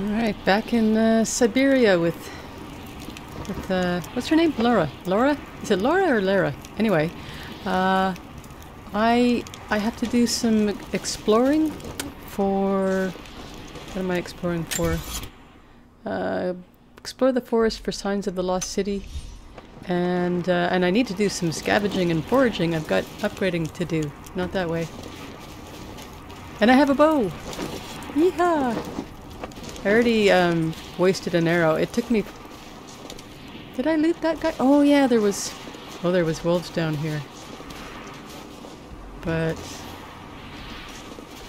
Alright, back in uh, Siberia with with uh, what's her name? Laura. Laura? Is it Laura or Lara? Anyway, uh, I I have to do some exploring for what am I exploring for? Uh, explore the forest for signs of the lost city, and uh, and I need to do some scavenging and foraging. I've got upgrading to do. Not that way. And I have a bow. Yeehaw! I already um, wasted an arrow. It took me. Did I loot that guy? Oh yeah, there was. Oh, there was wolves down here. But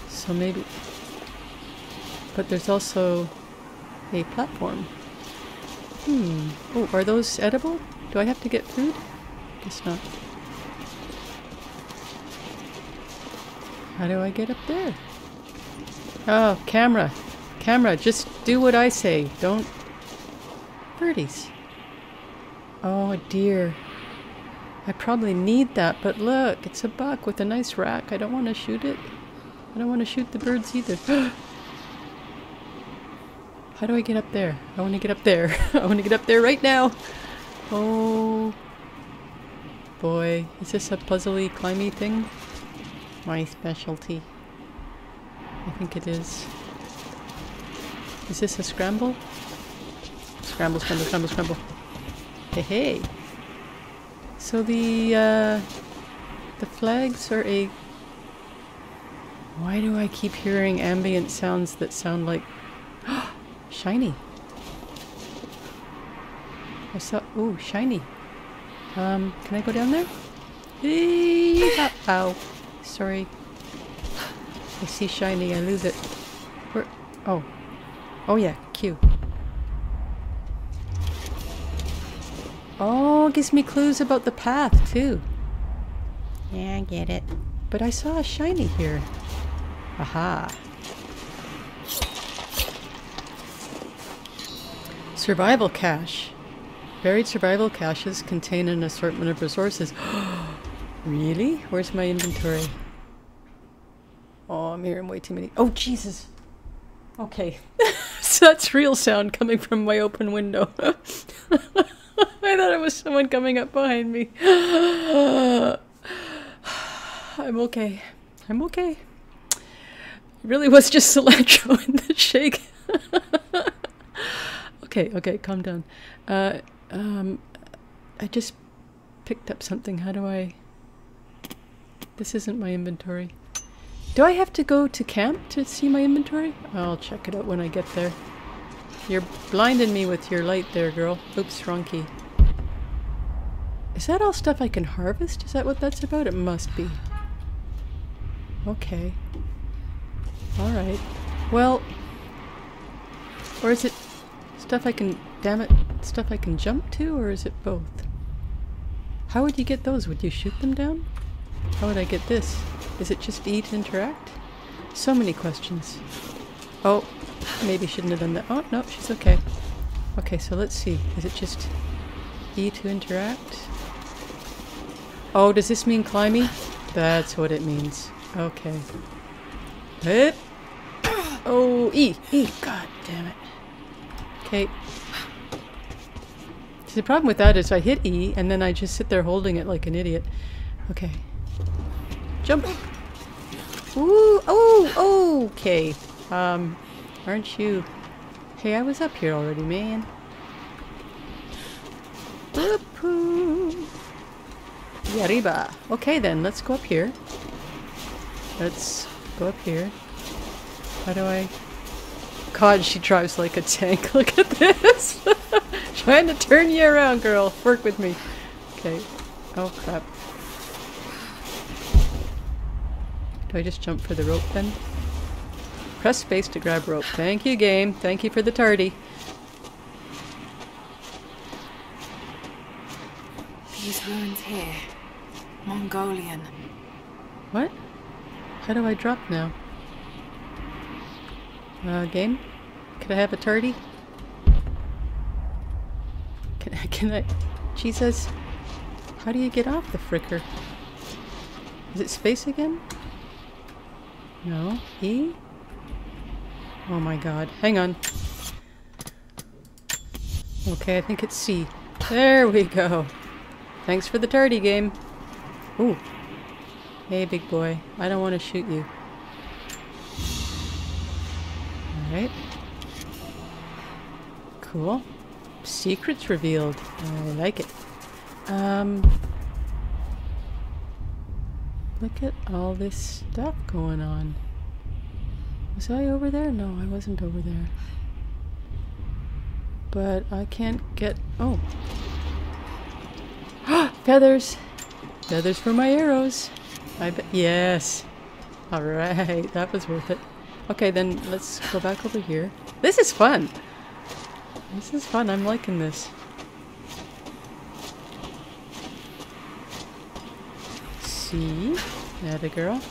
so maybe. But there's also a platform. Hmm. Oh, are those edible? Do I have to get food? Guess not. How do I get up there? Oh, camera. Camera, just do what I say. Don't... Birdies. Oh dear. I probably need that, but look, it's a buck with a nice rack. I don't want to shoot it. I don't want to shoot the birds either. How do I get up there? I want to get up there. I want to get up there right now. Oh boy. Is this a puzzly climby thing? My specialty. I think it is. Is this a scramble? Scramble, scramble, scramble, scramble. Hey, hey. So the, uh, the flags are a... Why do I keep hearing ambient sounds that sound like... shiny. I saw... Ooh, shiny. Um, can I go down there? Hey, ow. Sorry. I see shiny, I lose it. Where? Oh. Oh yeah, Q. Oh, gives me clues about the path too. Yeah, I get it. But I saw a shiny here. Aha. Survival cache. Buried survival caches contain an assortment of resources. really? Where's my inventory? Oh, I'm hearing way too many. Oh, Jesus. Okay. that's real sound coming from my open window. I thought it was someone coming up behind me. I'm okay. I'm okay. It really was just cilantro in the shake. okay, okay, calm down. Uh, um, I just picked up something. How do I... This isn't my inventory. Do I have to go to camp to see my inventory? I'll check it out when I get there. You're blinding me with your light there, girl. Oops, wrong key. Is that all stuff I can harvest? Is that what that's about? It must be. Okay. Alright. Well... Or is it stuff I can... Damn it. Stuff I can jump to? Or is it both? How would you get those? Would you shoot them down? How would I get this? Is it just eat to interact? So many questions. Oh, maybe shouldn't have done that. Oh, no, she's okay. Okay, so let's see. Is it just E to interact? Oh, does this mean climbing? That's what it means. Okay. Hip. Oh, E, E. God damn it. Okay. See, the problem with that is I hit E and then I just sit there holding it like an idiot. Okay. Jump. Ooh, oh, okay. Um, aren't you... Hey, I was up here already, man. Yariba. Okay then, let's go up here. Let's go up here. How do I... God, she drives like a tank. Look at this! Trying to turn you around, girl. Work with me. Okay. Oh, crap. Do I just jump for the rope then? Press space to grab rope. Thank you, game. Thank you for the tardy. These ruins here. Mongolian. What? How do I drop now? Uh, game? Could I have a tardy? Can, can I... Jesus. How do you get off the fricker? Is it space again? No. E? Oh my god. Hang on. Okay, I think it's C. There we go. Thanks for the tardy game. Ooh. Hey, big boy. I don't want to shoot you. Alright. Cool. Secrets revealed. I like it. Um, look at all this stuff going on. Was I over there? No, I wasn't over there. But I can't get... Oh. Feathers! Feathers for my arrows. I bet... Yes. Alright, that was worth it. Okay, then let's go back over here. This is fun! This is fun, I'm liking this. See? That a girl.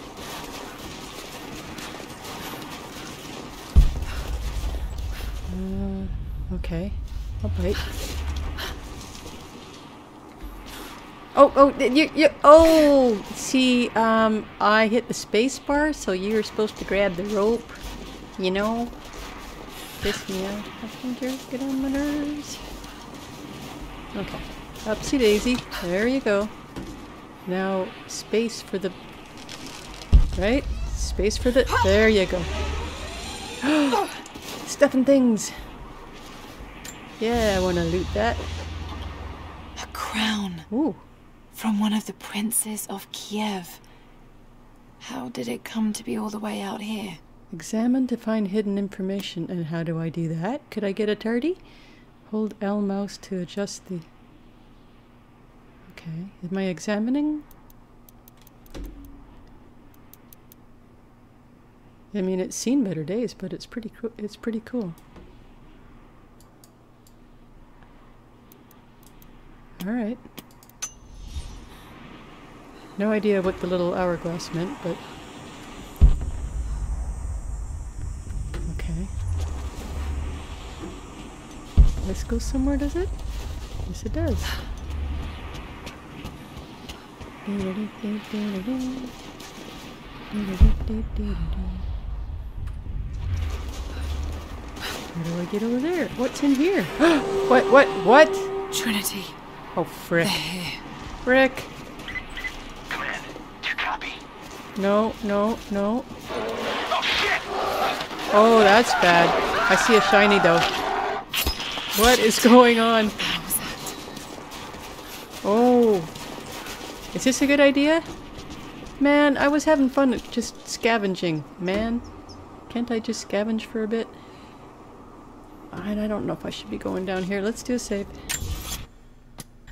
Uh, okay. I'll bite. Oh, oh, you, you, oh! See, um, I hit the space bar, so you're supposed to grab the rope, you know? Piss me off. I think you're get on my nerves. Okay. Upsy daisy. There you go. Now, space for the... Right? Space for the... There you go. Stuff and things. Yeah, I want to loot that. A crown. Ooh. From one of the princes of Kiev. How did it come to be all the way out here? Examine to find hidden information. And how do I do that? Could I get a tardy? Hold L mouse to adjust the... Okay. Am I examining? I mean, it's seen better days, but it's pretty cool. It's pretty cool. All right. No idea what the little hourglass meant, but okay. This goes somewhere, does it? Yes, it does. How do I get over there? What's in here? what? What? What? Trinity. Oh, frick. They're here. Frick. Command, do you copy? No, no, no. Oh shit! Oh, that's bad. I see a shiny though. What is going on? What was that? Oh. Is this a good idea? Man, I was having fun just scavenging. Man, can't I just scavenge for a bit? I don't know if I should be going down here. Let's do a save.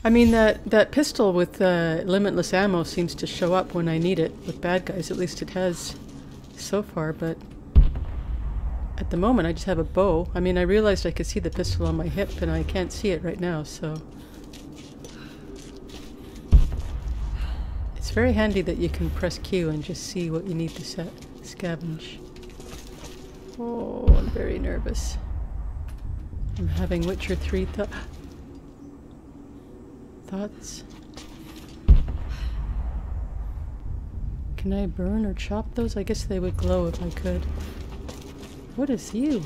I mean, that, that pistol with uh, limitless ammo seems to show up when I need it with bad guys. At least it has so far, but at the moment I just have a bow. I mean, I realized I could see the pistol on my hip and I can't see it right now, so... It's very handy that you can press Q and just see what you need to set scavenge. Oh, I'm very nervous. I'm having Witcher 3 th thoughts. Can I burn or chop those? I guess they would glow if I could. What is you?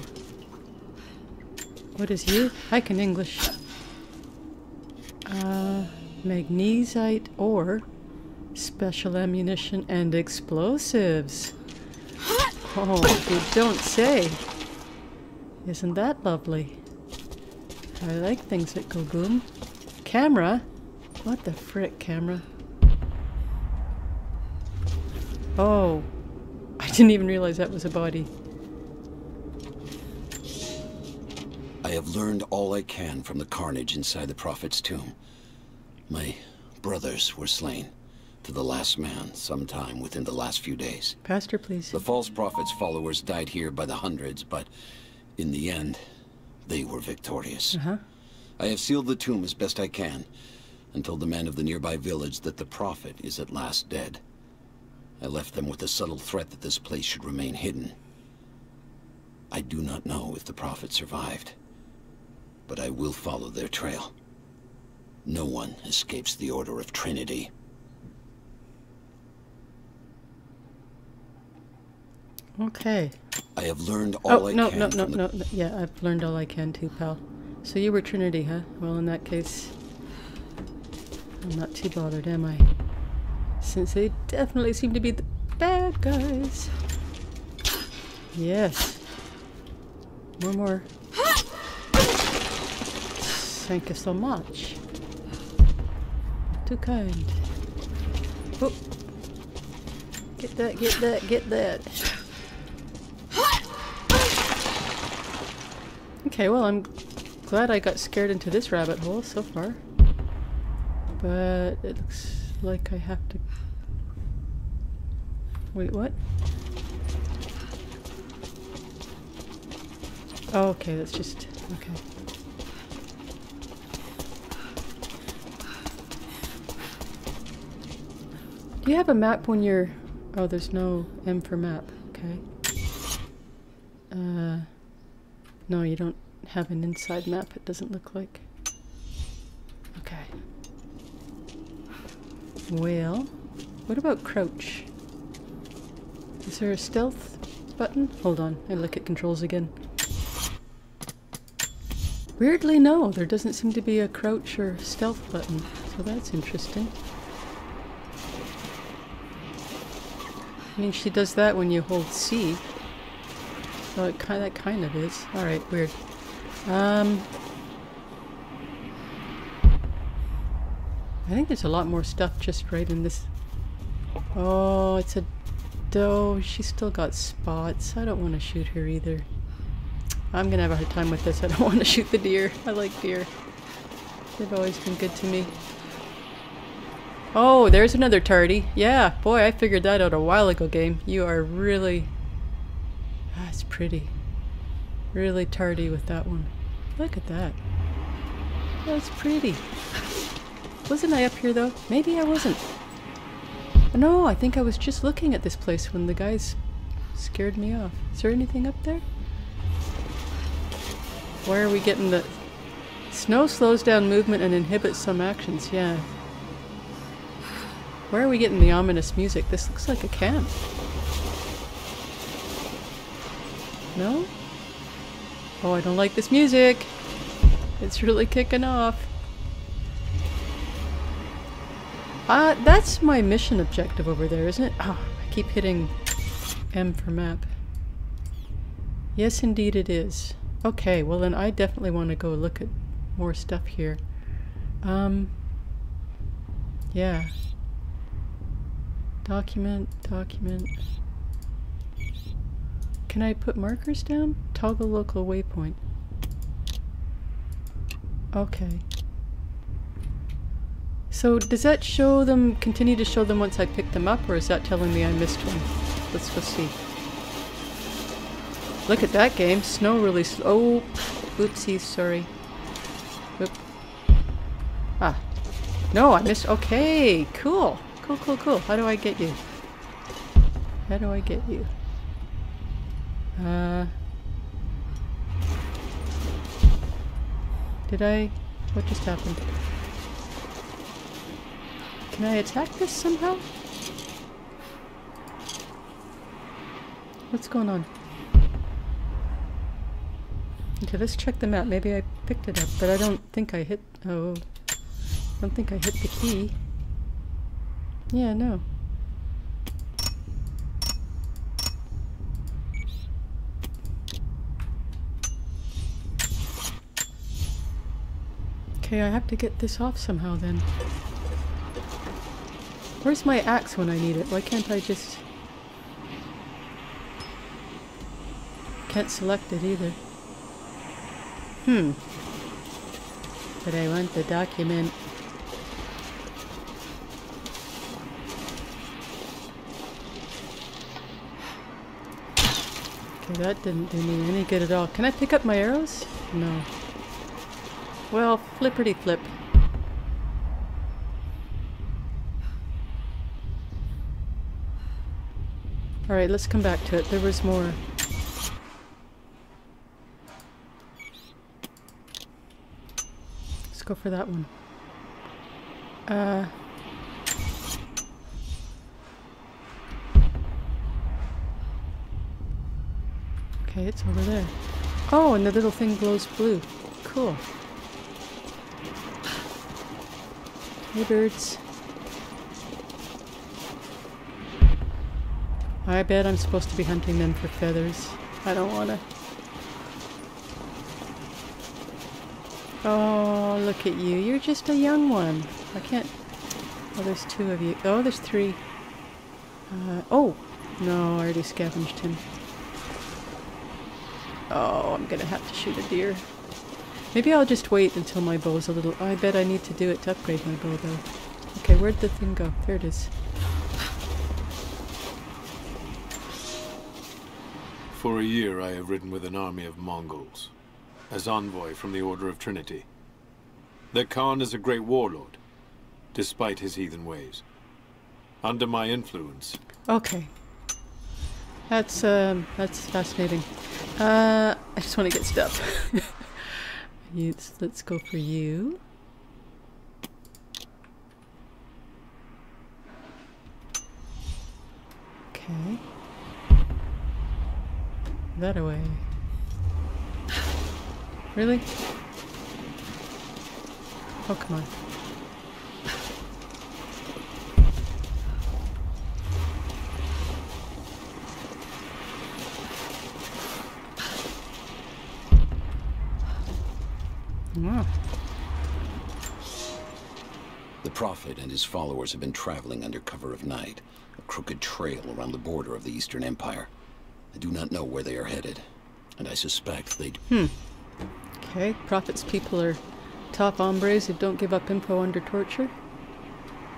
What is you? I can English. Uh, magnesite ore, special ammunition, and explosives. Oh, you don't say. Isn't that lovely? I like things that go boom. Camera? What the frick, camera? Oh. I didn't even realize that was a body. I have learned all I can from the carnage inside the Prophet's tomb. My brothers were slain, to the last man, sometime within the last few days. Pastor, please. The false prophet's followers died here by the hundreds, but in the end, they were victorious. Uh-huh. I have sealed the tomb as best I can, and told the men of the nearby village that the prophet is at last dead. I left them with a subtle threat that this place should remain hidden. I do not know if the prophet survived, but I will follow their trail. No one escapes the Order of Trinity. Okay. I have learned oh, all oh, I no, can no, no, no, no. Yeah, I've learned all I can too, pal. So you were Trinity, huh? Well, in that case, I'm not too bothered, am I? Since they definitely seem to be the bad guys. Yes. One more. Thank you so much. Too kind. Oh. Get that, get that, get that. Okay, well, I'm glad I got scared into this rabbit hole so far. But it looks like I have to... Wait, what? Oh, okay, that's just... okay. Do you have a map when you're... Oh, there's no M for map. Okay. Uh... No, you don't have an inside map, it doesn't look like. Okay. Well, what about crouch? Is there a stealth button? Hold on, I look at controls again. Weirdly, no, there doesn't seem to be a crouch or stealth button, so that's interesting. I mean, she does that when you hold C. So it kind that kind of is. All right, weird. Um, I think there's a lot more stuff just right in this. Oh, it's a doe. She's still got spots. I don't want to shoot her either. I'm gonna have a hard time with this. I don't want to shoot the deer. I like deer. They've always been good to me. Oh, there's another tardy. Yeah, boy, I figured that out a while ago, game. You are really that's pretty. Really tardy with that one. Look at that. That's pretty. Wasn't I up here though? Maybe I wasn't. No, I think I was just looking at this place when the guys scared me off. Is there anything up there? Where are we getting the... Snow slows down movement and inhibits some actions, yeah. Where are we getting the ominous music? This looks like a camp. No? Oh, I don't like this music. It's really kicking off. Uh, that's my mission objective over there, isn't it? Oh, I keep hitting M for map. Yes, indeed it is. Okay, well then I definitely want to go look at more stuff here. Um, yeah. Document, document. Can I put markers down? Toggle local waypoint. Okay. So does that show them, continue to show them once I pick them up, or is that telling me I missed one? Let's go see. Look at that game. Snow really slow. Oh, oopsies, sorry. Oop. Ah. No, I missed. Okay, cool. Cool, cool, cool. How do I get you? How do I get you? Uh, did I? What just happened? Can I attack this somehow? What's going on? Okay, let's check the map. Maybe I picked it up, but I don't think I hit... Oh. I don't think I hit the key. Yeah, no. Okay, I have to get this off somehow then. Where's my axe when I need it? Why can't I just... Can't select it either. Hmm. But I want the document. Okay, that didn't do me any good at all. Can I pick up my arrows? No. Well, flippity flip. Alright, let's come back to it. There was more. Let's go for that one. Uh... Okay, it's over there. Oh, and the little thing glows blue. Cool. Hey, birds. I bet I'm supposed to be hunting them for feathers. I don't wanna. Oh, look at you. You're just a young one. I can't. Oh, there's two of you. Oh, there's three. Uh, oh! No, I already scavenged him. Oh, I'm gonna have to shoot a deer. Maybe I'll just wait until my bow's a little... I bet I need to do it to upgrade my bow, though. Okay, where'd the thing go? There it is. For a year I have ridden with an army of Mongols, as envoy from the Order of Trinity. Their Khan is a great warlord, despite his heathen ways. Under my influence, Okay. That's, um, that's fascinating. Uh, I just want to get stuff. you, let's go for you. Okay. That away. Really? Oh, come on. Wow. The Prophet and his followers have been traveling under cover of night, a crooked trail around the border of the Eastern Empire. I do not know where they are headed, and I suspect they'd... Hmm. Okay, Prophet's people are top hombres who don't give up info under torture.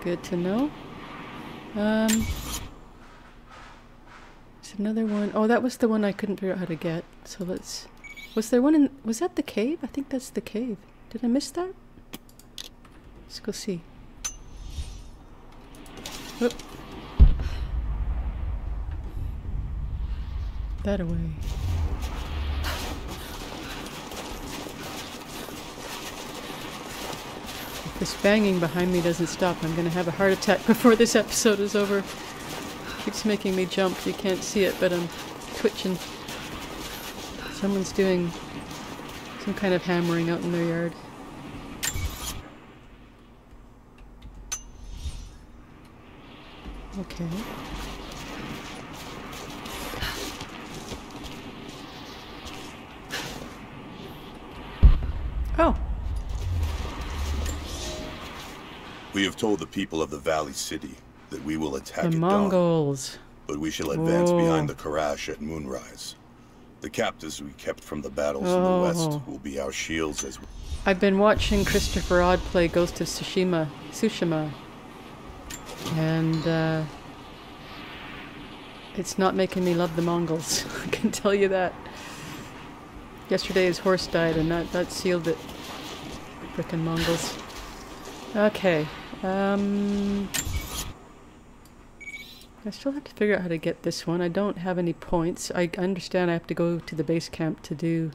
Good to know. Um, there's another one. Oh, that was the one I couldn't figure out how to get. So let's. Was there one in? Was that the cave? I think that's the cave. Did I miss that? Let's go see. That away. If this banging behind me doesn't stop, I'm gonna have a heart attack before this episode is over. It Keeps making me jump. You can't see it, but I'm twitching. Someone's doing some kind of hammering out in their yard. Okay. Oh, We have told the people of the Valley City that we will attack the at dawn, Mongols. but we shall advance Oh. behind the Karash at moonrise. The captives we kept from the battles in the Oh. west will be our shields as I've been watching Christopher Odd play Ghost of Tsushima, Tsushima, and uh, it's not making me love the Mongols. I can tell you that. Yesterday his horse died, and that that sealed it. Frickin' Mongols. Okay. Um, I still have to figure out how to get this one. I don't have any points. I understand I have to go to the base camp to do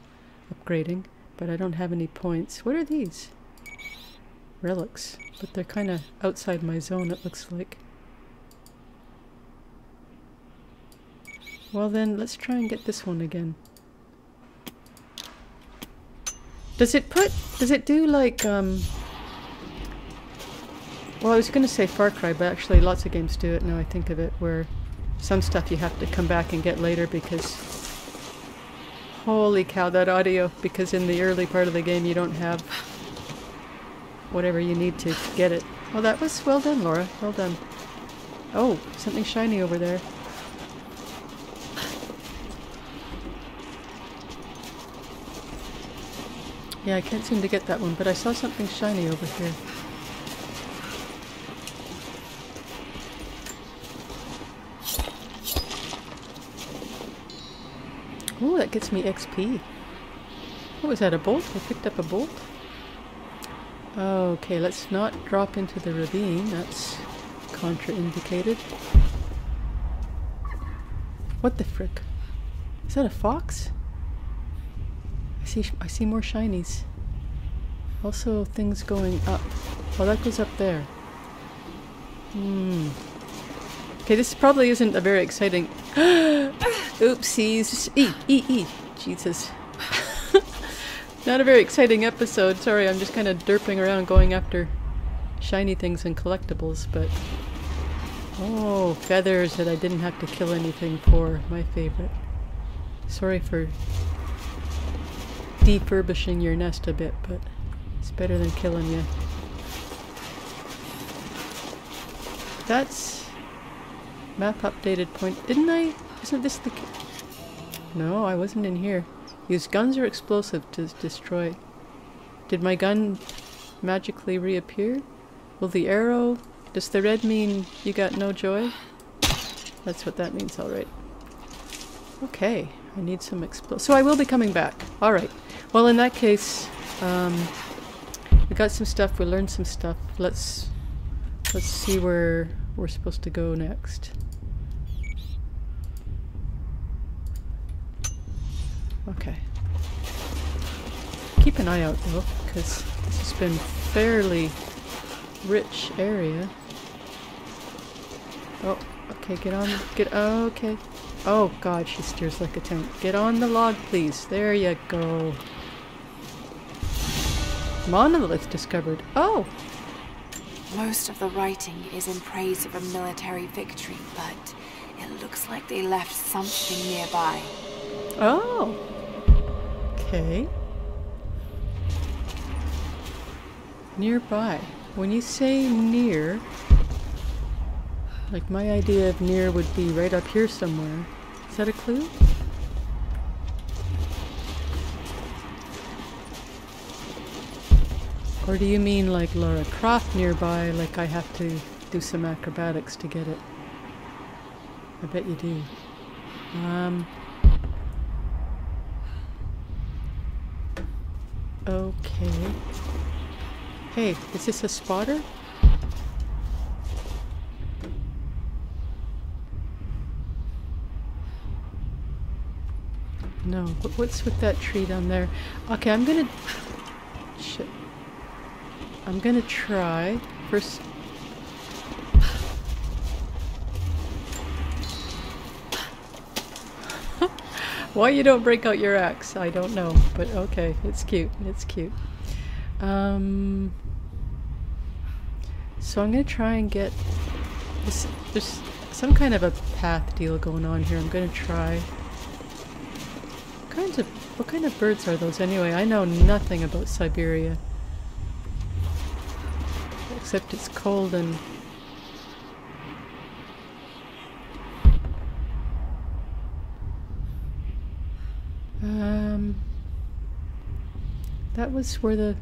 upgrading, but I don't have any points. What are these? Relics. But they're kind of outside my zone, it looks like. Well then, let's try and get this one again. Does it put... Does it do like, um... Well, I was going to say Far Cry, but actually lots of games do it now I think of it, where some stuff you have to come back and get later because... Holy cow, that audio, because in the early part of the game you don't have whatever you need to get it. Well that was well done, Laura. Well done. Oh, something shiny over there. Yeah, I can't seem to get that one, but I saw something shiny over here. Oh, that gets me XP. What was that, a bolt? I picked up a bolt? Okay, let's not drop into the ravine. That's contraindicated. What the frick? Is that a fox? I see. I see more shinies. Also, things going up. Oh, that goes up there. Hmm. Okay, this probably isn't a very exciting. Oopsies. E, e, e. Jesus. Not a very exciting episode. Sorry, I'm just kind of derping around going after shiny things and collectibles, but... Oh, feathers that I didn't have to kill anything for. My favorite. Sorry for defurbishing your nest a bit, but it's better than killing you. That's map updated point. Didn't I? Isn't this the? No, I wasn't in here. Use guns or explosive to destroy. Did my gun magically reappear? Will the arrow? Does the red mean you got no joy? That's what that means, alright. Okay, I need some expl- So I will be coming back. Alright. Well, in that case, um, we got some stuff, we learned some stuff. Let's, let's see where we're supposed to go next. Okay. Keep an eye out though, because this has been fairly rich area. Oh, okay, get on, get, okay. Oh god, she steers like a tank. Get on the log, please. There you go. Monolith discovered. Oh! Most of the writing is in praise of a military victory, but it looks like they left something nearby. Oh! Okay. Nearby. When you say near, like my idea of near would be right up here somewhere. Is that a clue? Or do you mean like Laura Croft nearby, like I have to do some acrobatics to get it? I bet you do. Um. Okay. Hey, is this a spotter? No. What's with that tree down there? Okay, I'm gonna... I'm gonna try. First... Why you don't break out your axe, I don't know. But okay, it's cute. It's cute. Um... So I'm gonna try and get... This, there's some kind of a path deal going on here. I'm gonna try kinds of what kind of birds are those anyway? I know nothing about Siberia. Except it's cold and Um That was where the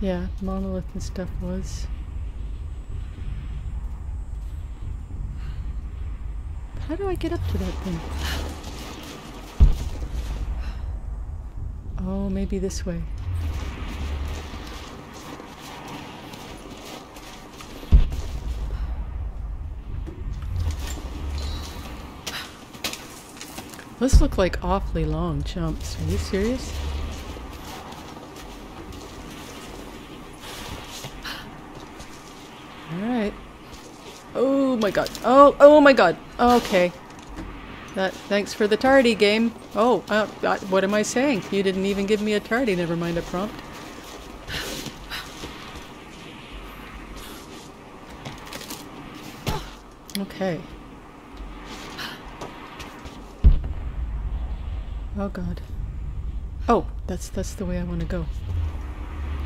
yeah, monolith and stuff was. How do I get up to that thing? Oh, maybe this way. Those look like awfully long jumps. Are you serious? Alright. Oh my god. Oh, oh my god. Okay. That, thanks for the tardy game. Oh, uh, uh, what am I saying? You didn't even give me a tardy, never mind a prompt. Okay. Oh god. Oh, that's that's the way I want to go.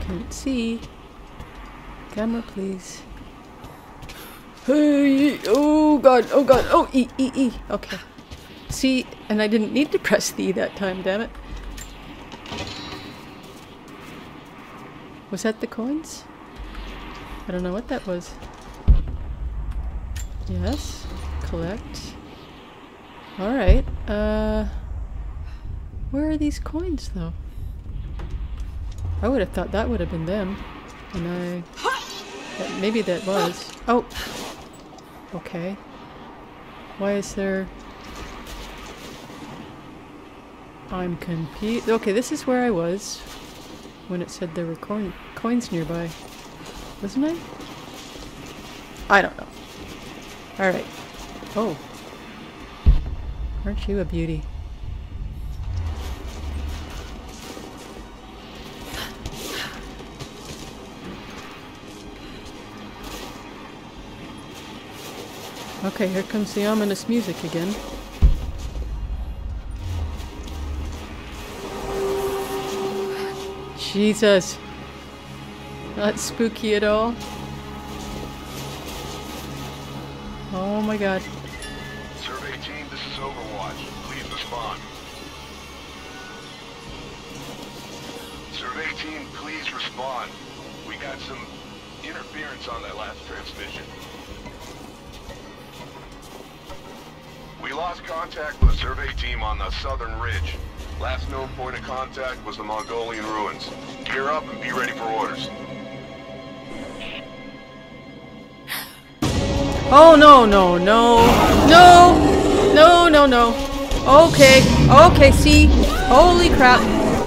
Can't see. Camera, please. Hey! Oh god! Oh god! Oh, E, E, E. Okay. See, and I didn't need to press the that time, damn it. Was that the coins? I don't know what that was. Yes. Collect. Alright. Uh, where are these coins, though? I would have thought that would have been them. And I... Maybe that was. Oh! Okay. Why is there... I'm confused. Okay, this is where I was when it said there were coin coins nearby. Wasn't I? I don't know. Alright. Oh. Aren't you a beauty? Okay, here comes the ominous music again. Jesus. Not spooky at all. Oh my god. Survey team, this is Overwatch. Please respond. Survey team, please respond. We got some interference on that last transmission. Contact with the survey team on the southern ridge. Last known point of contact was the Mongolian ruins. Gear up and be ready for orders. Oh no no no no no no no. Okay okay. See. Holy crap.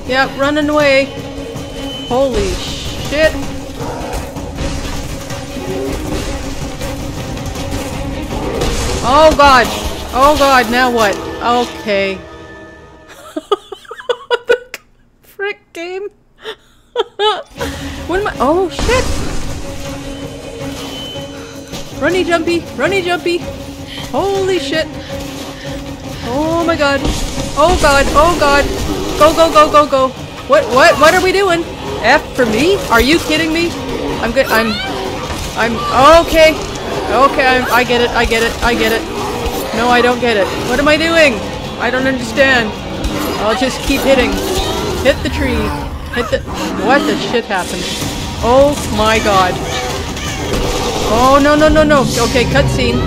Yep, running away. Holy shit. Oh god. Oh god. Now what? Okay. the frick game? what am I? Oh shit. Runny jumpy, runny jumpy. Holy shit. Oh my god. Oh god, oh god. Go, go, go, go, go. What, what, what are we doing? F for me? Are you kidding me? I'm good, I'm, I'm, okay. Okay, I'm, I get it, I get it, I get it. No, I don't get it. What am I doing? I don't understand. I'll just keep hitting. Hit the tree. Hit the, what the shit happened? Oh my god. Oh, no, no, no, no. Okay, cutscene.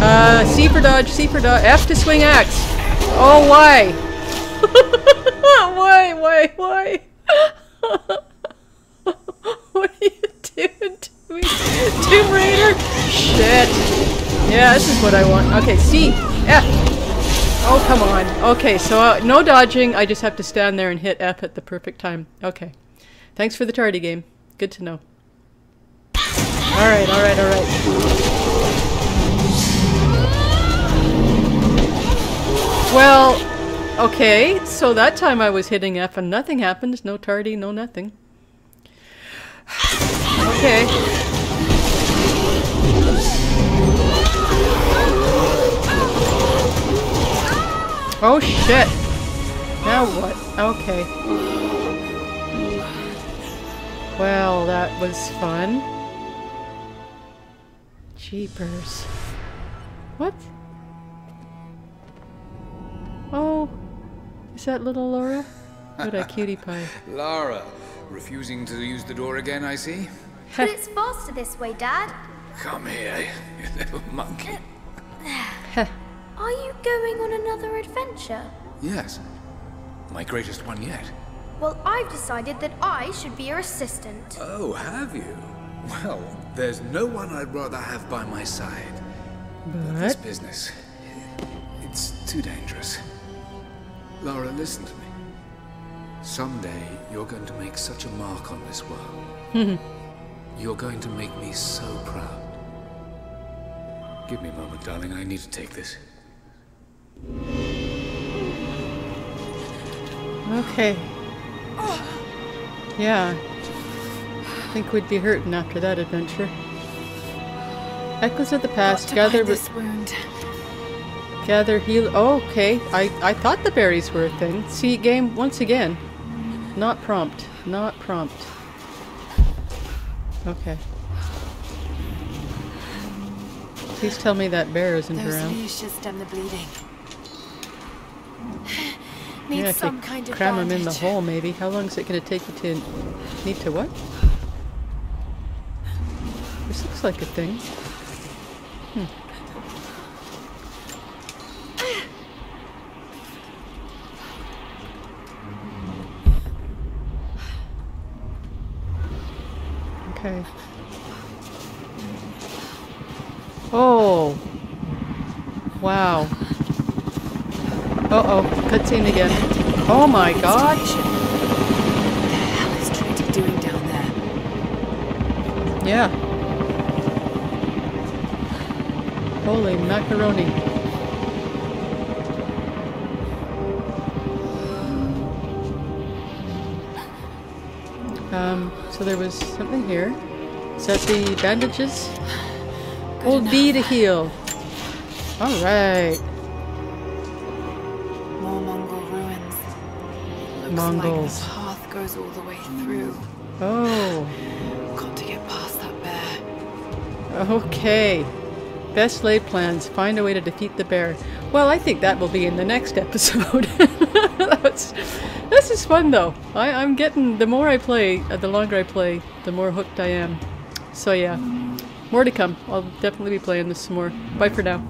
Uh, C for dodge, C for dodge, F to swing axe. Oh, why? why, why, why? what are you doing to me? Tomb Raider? Shit. Yeah, this is what I want. Okay, C, F. Oh, come on. Okay, so uh, no dodging. I just have to stand there and hit F at the perfect time. Okay. Thanks for the tardy game. Good to know. Alright, alright, alright. Well, okay, so that time I was hitting F and nothing happened. No tardy, no nothing. Okay. Oh shit! Now what? Okay. Well, that was fun. Jeepers. What? Oh, is that little Laura? What a cutie pie. Lara, refusing to use the door again, I see. But it's faster this way, Dad. Come here, you little monkey. Are you going on another adventure? Yes, my greatest one yet. Well, I've decided that I should be your assistant. Oh, have you? Well, there's no one I'd rather have by my side. But this business, it's too dangerous. Lara, listen to me. Someday, you're going to make such a mark on this world. you're going to make me so proud. Give me a moment, darling. I need to take this. Okay. Yeah. I think we'd be hurting after that adventure. Echoes of the past. Gather this wound. Gather heal. Oh, okay. I, I thought the berries were a thing. See, game, once again. Not prompt. Not prompt. Okay. Please tell me that bear isn't Those around. leaves should stem the bleeding. Need Yeah, some kind of cram them in the hole, maybe. How long is it going to take you to need to what? This looks like a thing. Hmm. Okay. Oh. Wow. Uh-oh. Cutscene again. Oh my god. What the hell is Trinity doing down there? Yeah. Holy macaroni. Um, so there was something here. Is that the bandages? Old B to heal. All Mongols. like the path goes all the way through. Oh. Got to get past that bear. Okay. Best laid plans. Find a way to defeat the bear. Well, I think that will be in the next episode. That's, this is fun though. I, I'm getting, the more I play, uh, the longer I play, the more hooked I am. So yeah, more to come. I'll definitely be playing this some more. Bye for now.